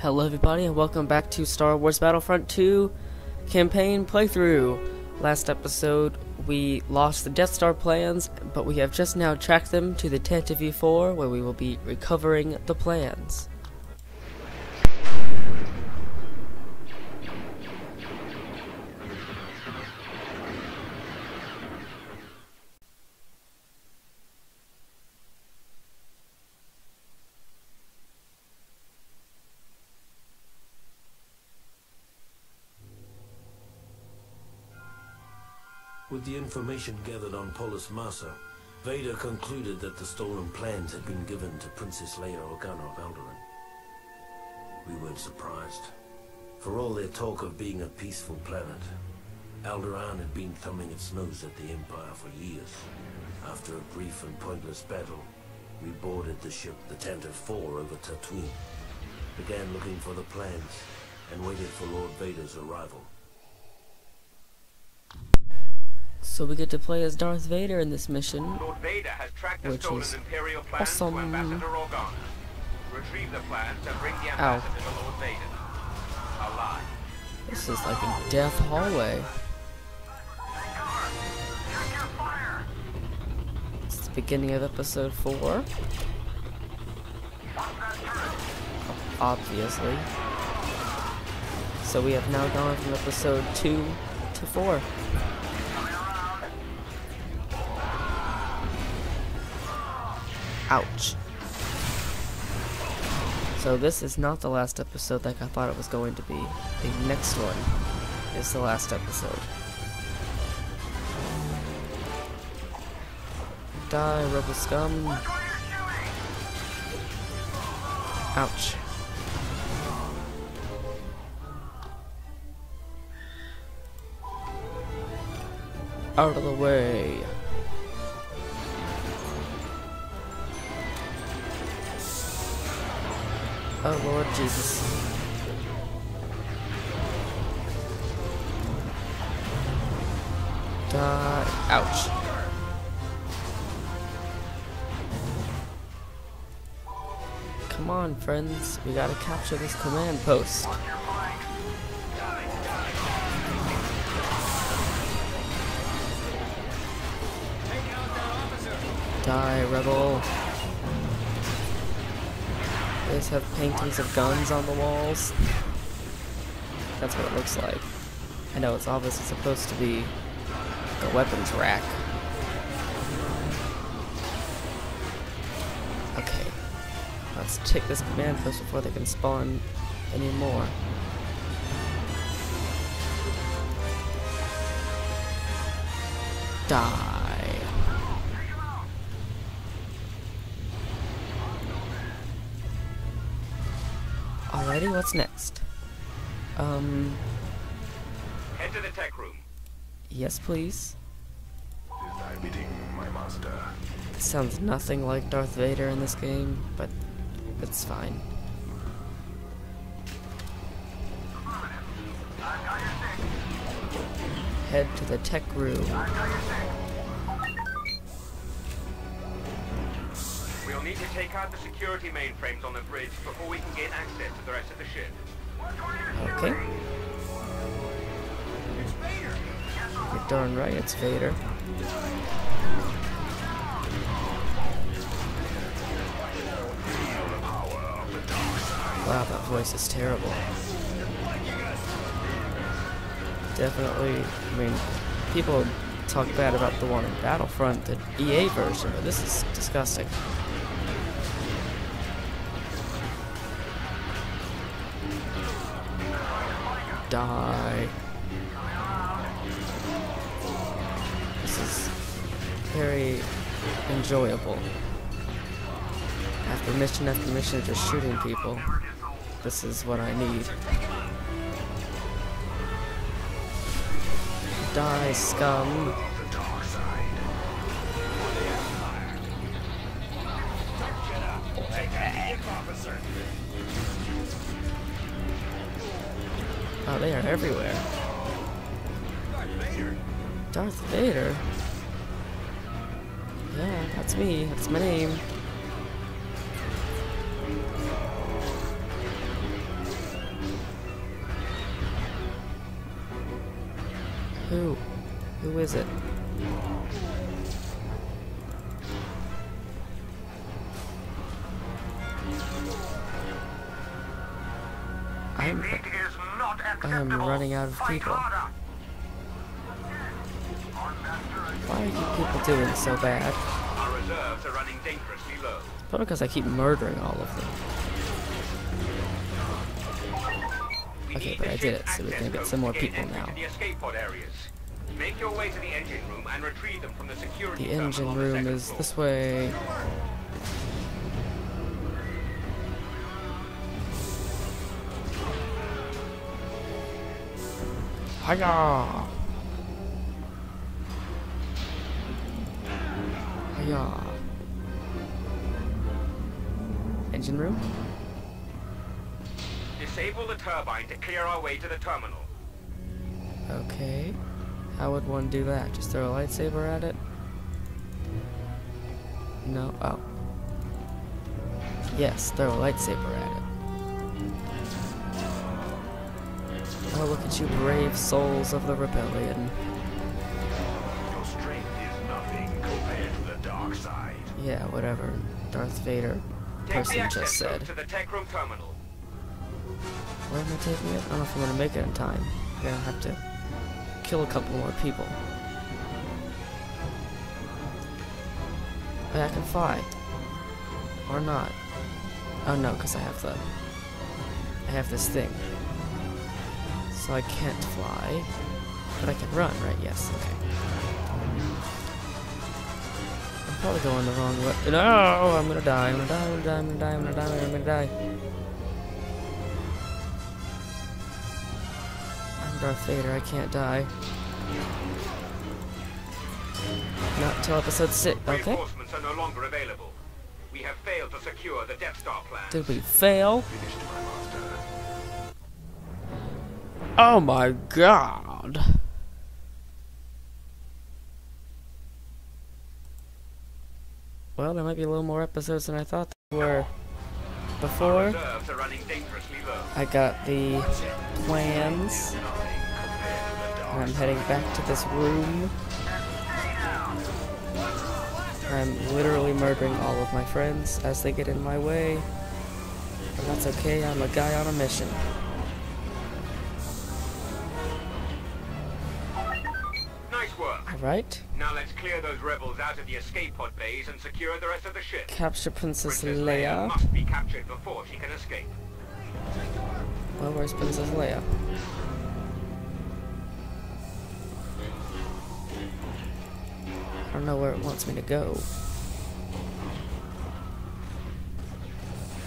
Hello everybody and welcome back to Star Wars Battlefront 2 campaign playthrough. Last episode we lost the Death Star plans, but we have just now tracked them to the Tantive 4 where we will be recovering the plans. Information gathered on Polis Massa, Vader concluded that the stolen plans had been given to Princess Leia Organa of Alderaan. We weren't surprised. For all their talk of being a peaceful planet, Alderaan had been thumbing its nose at the Empire for years. After a brief and pointless battle, we boarded the ship the Tantive 4 over Tatooine, began looking for the plans, and waited for Lord Vader's arrival. So we get to play as Darth Vader in this mission. Lord Vader has tracked the Which stolen is awesome. Ambassador. Retrieve the plans and bring the Ow. to Lord Vader. Alive. This is like a death hallway. It's the beginning of episode 4. Obviously. So we have now gone from episode 2 to 4. Ouch. So this is not the last episode like I thought it was going to be. The next one is the last episode. Die, rebel scum. Ouch. Out of the way. Oh Lord Jesus. Die. Ouch. Come on, friends. We gotta capture this command post. Die, rebel. They just have paintings of guns on the walls. That's what it looks like. I know it's obviously supposed to be a weapons rack. Okay. Let's take this command post before they can spawn any more. Alrighty, what's next? Um, Head to the tech room. yes please. I bidding, my master. Sounds nothing like Darth Vader in this game, but it's fine. Head to the tech room. Need to take out the security mainframes on the bridge before we can gain access to the rest of the ship. Okay. You're darn right, it's Vader. Wow, that voice is terrible. Definitely, I mean, people talk bad about the one in Battlefront, the EA version, but this is disgusting. Die. This is very enjoyable. After mission after mission, just shooting people. This is what I need. Die, scum. Oh, they are everywhere. Darth Vader? Yeah, that's me. That's my name. Who? Who is it? I am running out of people. Why are you people doing so bad? Our reserves are running dangerously low. Probably because I keep murdering all of them. Okay, but I did it, so we can get some more people now. the escape pod areas. Make your way to the engine room and retrieve them from the security The engine room is this way. Hiya! Hiya! Engine room? Disable the turbine to clear our way to the terminal. Okay. How would one do that? Just throw a lightsaber at it? No. Oh. Yes, throw a lightsaber at it. Oh, look at you brave souls of the rebellion. Your strength is nothing compared to the dark side. Yeah, whatever. Darth Vader person just said. to the tech room terminal. Where am I taking it? I don't know if I'm gonna make it in time. I'm gonna have to kill a couple more people. Yeah, I can fly. Or not. Oh no, because I have the... I have this thing. So I can't fly. But I can run, right? Yes, okay. I'm probably going the wrong way. No! I'm gonna die, I'm gonna die, I'm gonna die, I'm gonna die, I'm gonna die, I'm gonna die. I'm Darth Vader, I can't die. Not until episode 6, okay? Reinforcements are no longer available. We have failed to secure the Death Star plan. Did we fail? Oh my god! Well, there might be a little more episodes than I thought there were. Before. I got the plans, I'm heading back to this room. I'm literally murdering all of my friends as they get in my way. But that's okay, I'm a guy on a mission. Alright? Now let's clear those rebels out of the escape pod bays and secure the rest of the ship. Capture Princess Princess Leia. must be captured before she can escape. Well, where's Princess Leia? I don't know where it wants me to go.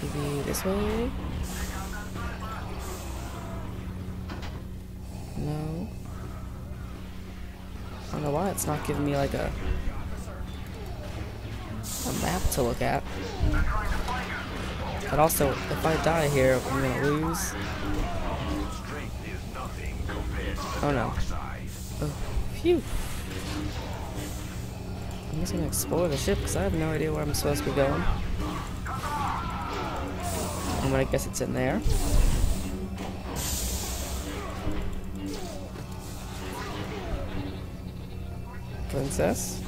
Maybe this way? No. I don't know why it's not giving me like a a map to look at. But also, if I die here, I'm gonna lose. Oh no. Oh, phew. I'm just gonna explore the ship because I have no idea where I'm supposed to be going. I'm gonna guess it's in there. Princess.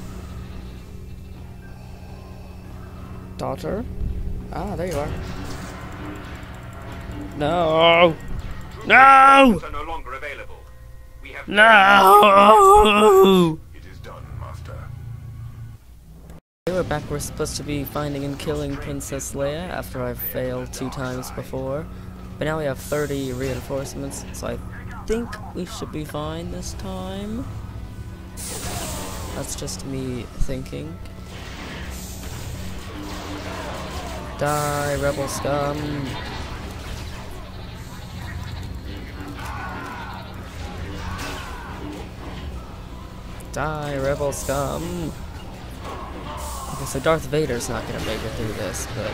Daughter. Ah, there you are. No! No! Reinforcements are no longer available. We have No! It is done, master. They were back. We're supposed to be finding and killing Princess Leia after I've failed two times before. But now we have 30 reinforcements, so I think we should be fine this time. That's just me thinking. Die, rebel scum. Die, rebel scum. Okay, so Darth Vader's not gonna make it through this, but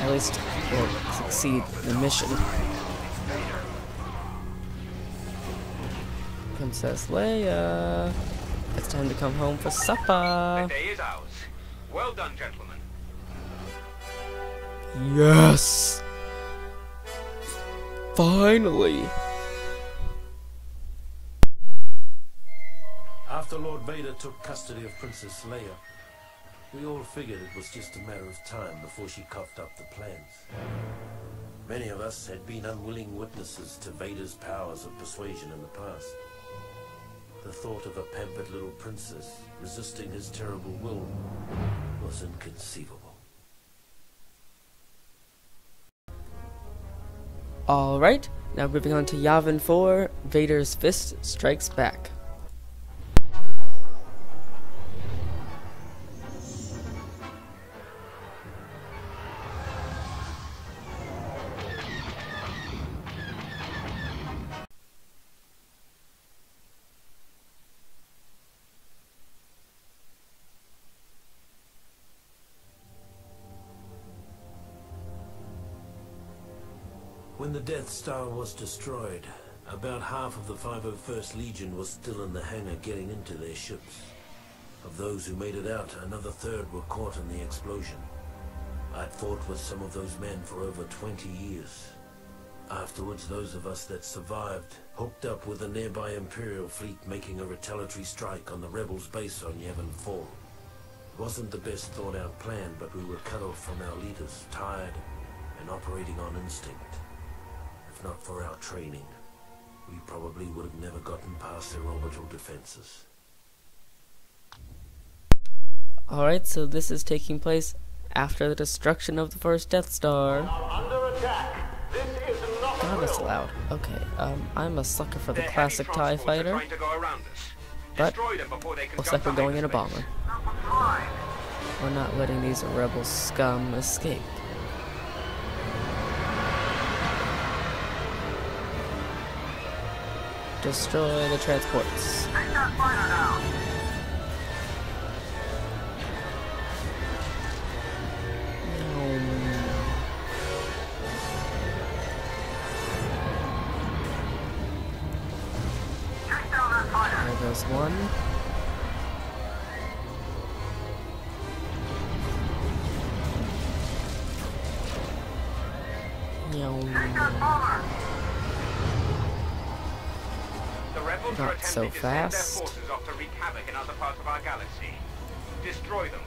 at least we'll succeed the mission. Princess Leia, it's time to come home for supper. The supper. day is ours. Well done, gentlemen. Yes, finally. After Lord Vader took custody of Princess Leia, we all figured it was just a matter of time before she coughed up the plans. Many of us had been unwilling witnesses to Vader's powers of persuasion in the past. The thought of a pampered little princess resisting his terrible will was inconceivable. Alright, now moving on to Yavin 4, Vader's Fist Strikes Back. When the Death Star was destroyed, about half of the 501st Legion was still in the hangar getting into their ships. Of those who made it out, another third were caught in the explosion. I'd fought with some of those men for over 20 years. Afterwards, those of us that survived hooked up with a nearby Imperial fleet making a retaliatory strike on the rebels' base on Yavin 4. It wasn't the best thought out plan, but we were cut off from our leaders, tired, and operating on instinct. If not for our training, we probably would have never gotten past their orbital defenses. Alright, so this is taking place after the destruction of the first Death Star. Under attack. This is not God, that's loud. Okay, um, I'm a sucker for the Their classic TIE fighter, trying to go around us. but Destroy them before they can looks like we're going in a bomber. We're not letting these rebel scum escape. Destroy the transports. One. Meow. Of our galaxy. Destroy them.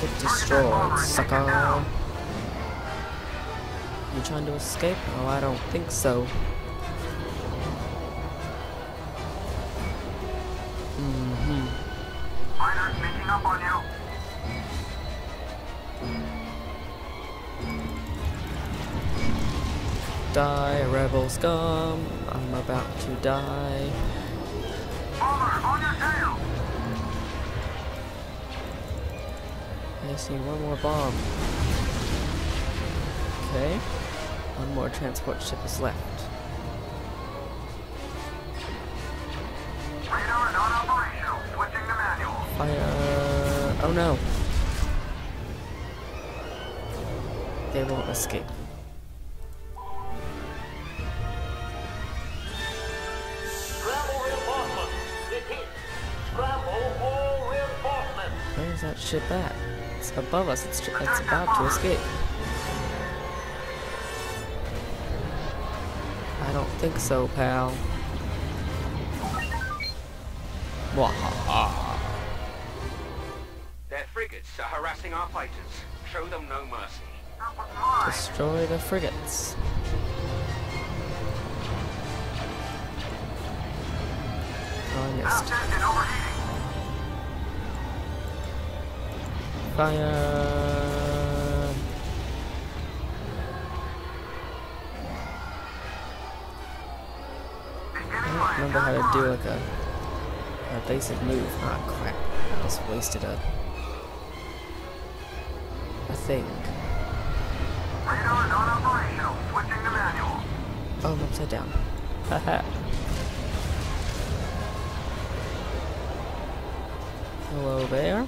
Get destroyed, sucker. You trying to escape? Oh, I don't think so. Mm-hmm. I don't think so. Die, rebel scum. I'm about to die. I see one more bomb. Okay. One more transport ship is left. Fire. Oh no. They won't escape. Ship at? It's above us. It's, it's about to escape. I don't think so, pal. Wahaha. Their frigates are harassing our fighters. Show them no mercy. Destroy the frigates. Oh, I missed. Fire. I don't remember how to do like a, a basic move. Ah, crap. I just wasted a, a thing. Oh, I'm upside down. Haha. Hello there.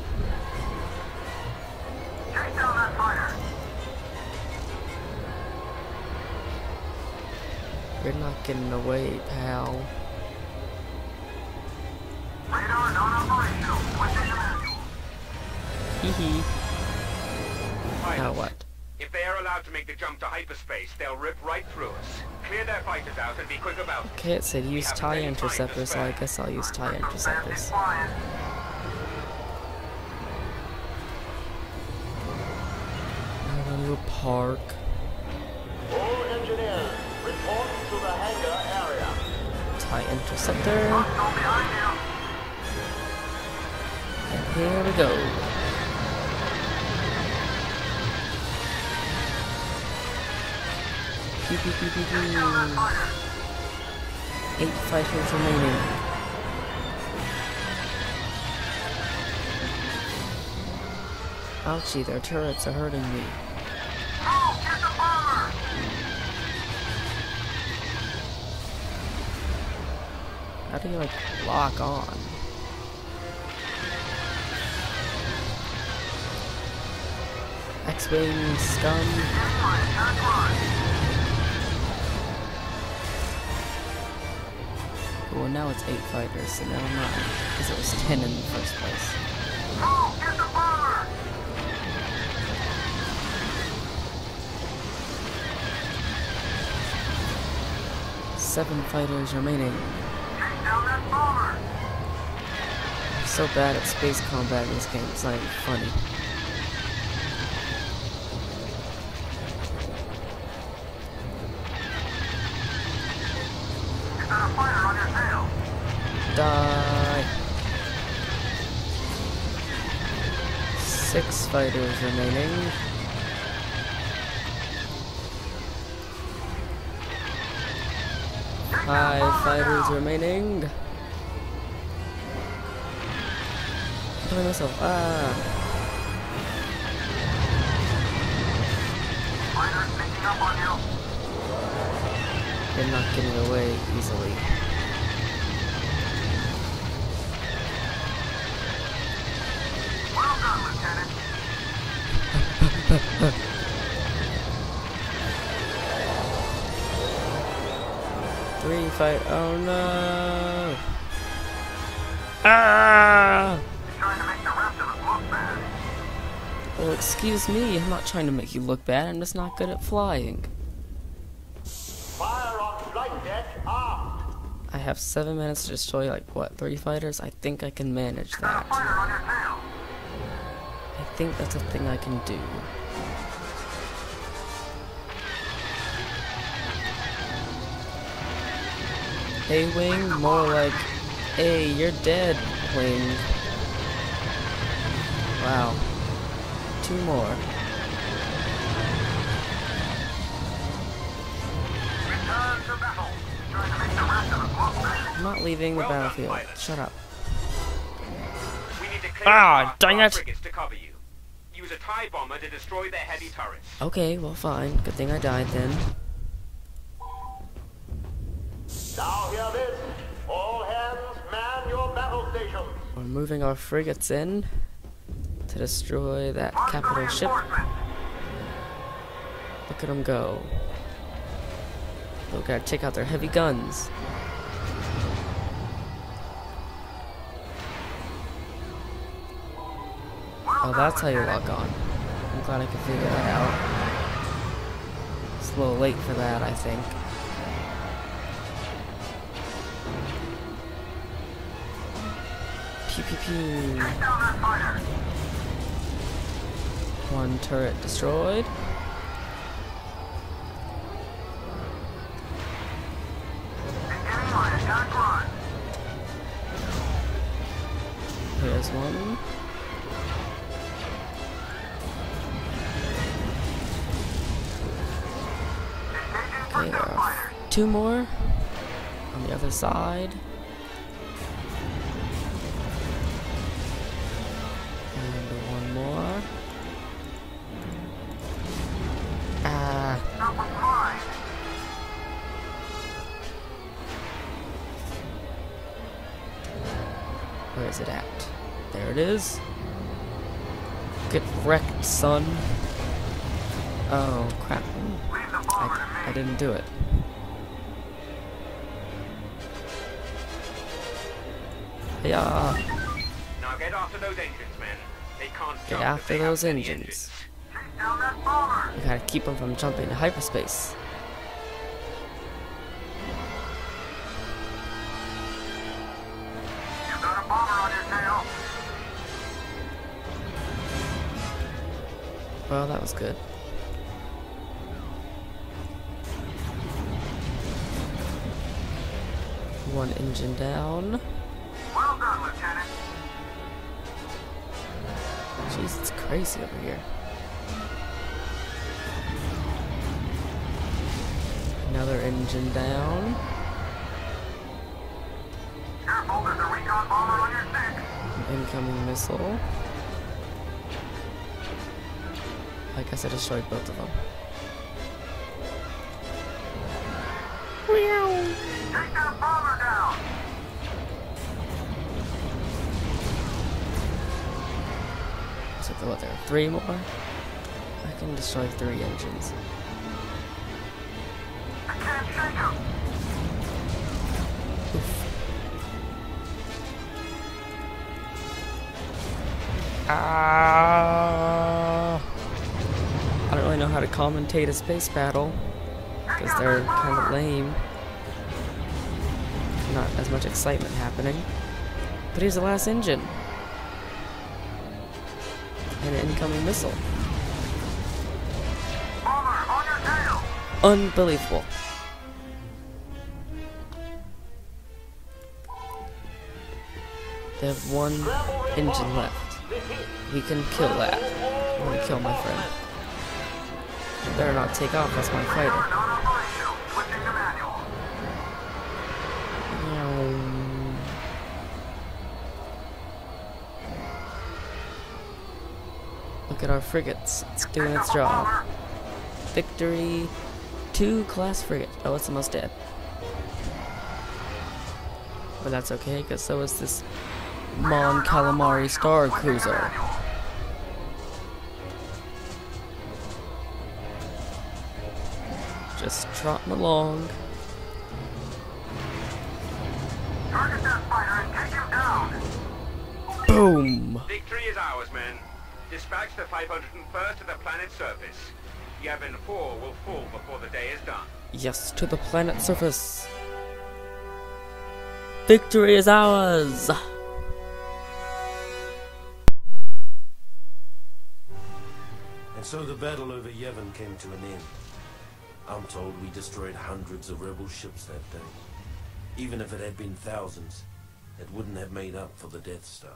You're not getting away, pal. Radar Hee hee. Now what? If they are allowed to make the jump to hyperspace, they'll rip right through us. Clear their fighters out and be quick about it. Okay, it said use TIE interceptors, so I guess I'll use TIE interceptors. Park. All engineers, report to the hangar area. TIE interceptor. And here we go. Pew, pew, pew, pew, pew. Eight fighters remaining. Ouchie, their turrets are hurting me. Do you like lock on? X-Wing scum. Well, now it's eight fighters, so never mind. Because it was ten in the first place. Seven fighters remaining. So bad at space combat in this game, it's not even funny. Die. Six fighters remaining. Five fighters remaining. I'm killing myself. Ah. They're not getting away easily. Three fight. Oh no! Ah! Excuse me. I'm not trying to make you look bad. I'm just not good at flying. Fire on flight deck. I have seven minutes to destroy like what three fighters. I think I can manage that. I think that's a thing I can do. Hey, Wing, more like, hey, you're dead, Wing. Wow. Two more. I'm not leaving the Well battlefield. pilot. Shut up. We need to clear Ah, dang it. to cover you. Use a TIE bomber to destroy their heavy turrets. Okay, well, fine. Good thing I died then. Now hear this. All hands man your battle stations. We're moving our frigates in to destroy that capital ship. Look at them go. They gotta take out their heavy guns. Oh, that's how you lock on. I'm glad I could figure that out. It's a little late for that, I think. Pew pew pew. One turret destroyed. Here's one. There are two more on the other side. Is it at? There it is. Get wrecked, son. Oh, crap. I, I didn't do it. Yeah. Now get after those engines, men. They can't Get after those many engines. You gotta keep them from jumping to hyperspace. Well, that was good. One engine down. Well done, Lieutenant. Jeez, it's crazy over here. Another engine down. Careful, there's a recon bomber on your six. Incoming missile. I guess I destroyed both of them. So there, what, there are three more? I can destroy three engines. Ah! How to commentate a space battle because they're kind of lame. Not as much excitement happening. But here's the last engine. An incoming missile. Unbelievable. They have one engine left. We can kill that. I'm gonna kill my friend. Better not take off, that's my fighter. Look at our frigates. It's doing its job. Victory. Two class frigate. Oh, it's almost dead. But that's okay, because so is this Mon Calamari Star Cruiser. Trotting along. Target that fighter and take him down. Boom! Victory is ours, men. Dispatch the 501st to the planet's surface. Yavin 4 will fall before the day is done. Yes, to the planet surface. Victory is ours! And so the battle over Yavin came to an end. I'm told we destroyed hundreds of rebel ships that day. Even if it had been thousands, it wouldn't have made up for the Death Star.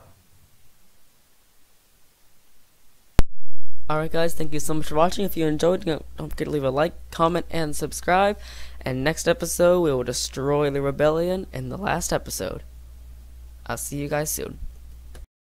Alright guys, thank you so much for watching. If you enjoyed, don't don't forget to leave a like, comment, and subscribe. And next episode, we will destroy the rebellion in the last episode. I'll see you guys soon.